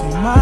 see my